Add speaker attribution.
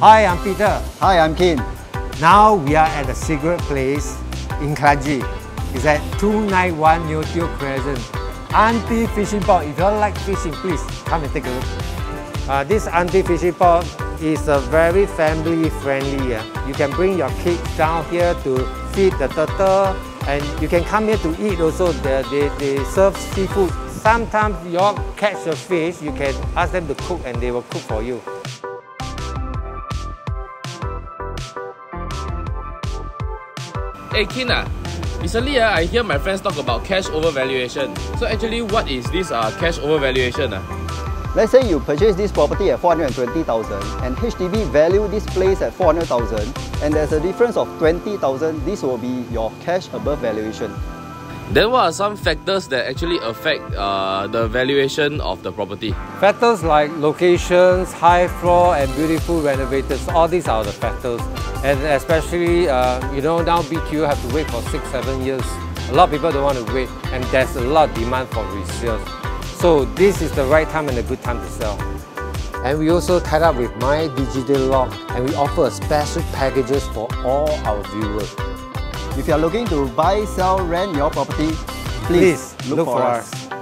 Speaker 1: Hi, I'm Peter.
Speaker 2: Hi, I'm Kin.
Speaker 1: Now we are at a secret place in Kranji. It's at 291 Neo Tiew Crescent. Auntie Fishing Pond. If you like fishing, please come and take a look. Uh, this Auntie Fishing Pond is a very family friendly. Uh. You can bring your kids down here to feed the turtle and you can come here to eat also. They, they, they serve seafood. Sometimes you all catch a fish, you can ask them to cook and they will cook for you.
Speaker 3: Hey Kina, recently uh, I hear my friends talk about cash overvaluation. So actually what is this uh, cash overvaluation? Uh?
Speaker 2: Let's say you purchase this property at 420,000 and HDB value this place at 400,000 and there's a difference of 20,000, this will be your cash above valuation.
Speaker 3: Then what are some factors that actually affect uh, the valuation of the property?
Speaker 1: Factors like locations, high floor and beautiful renovators, all these are the factors. And especially, uh, you know, now BTO have to wait for six, seven years. A lot of people don't want to wait and there's a lot of demand for resales. So this is the right time and a good time to sell. And we also tied up with My Digital Lock and we offer special packages for all our viewers.
Speaker 2: If you are looking to buy, sell, rent your property, please,
Speaker 1: Please
Speaker 2: look,
Speaker 1: look
Speaker 2: for,
Speaker 1: for
Speaker 2: us.
Speaker 1: us.